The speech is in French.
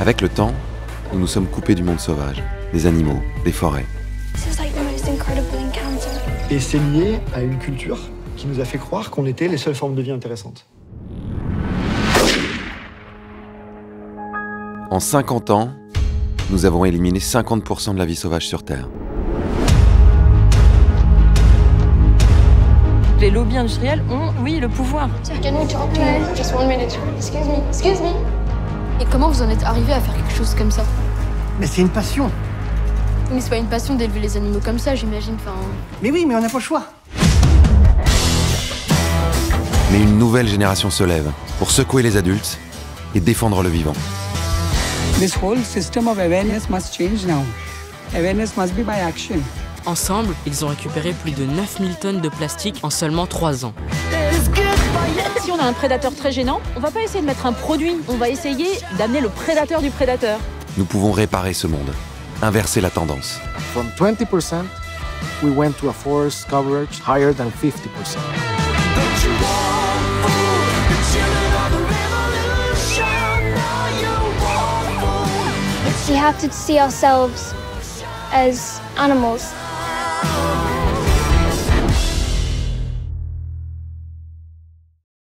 Avec le temps, nous nous sommes coupés du monde sauvage, des animaux, des forêts. Et c'est lié à une culture qui nous a fait croire qu'on était les seules formes de vie intéressantes. En 50 ans, nous avons éliminé 50% de la vie sauvage sur Terre. Les lobbies industriels ont, oui, le pouvoir. Et comment vous en êtes arrivé à faire quelque chose comme ça Mais c'est une passion. Mais c'est pas une passion d'élever les animaux comme ça, j'imagine. Enfin... Mais oui, mais on n'a pas le choix. Mais une nouvelle génération se lève pour secouer les adultes et défendre le vivant. This whole system of awareness must change now. Awareness must be by action. Ensemble, ils ont récupéré plus de 9000 tonnes de plastique en seulement 3 ans. On a un prédateur très gênant, on va pas essayer de mettre un produit, on va essayer d'amener le prédateur du prédateur. Nous pouvons réparer ce monde, inverser la tendance. From 20%, we went to a forest coverage higher than 50%. We have to see ourselves as animals.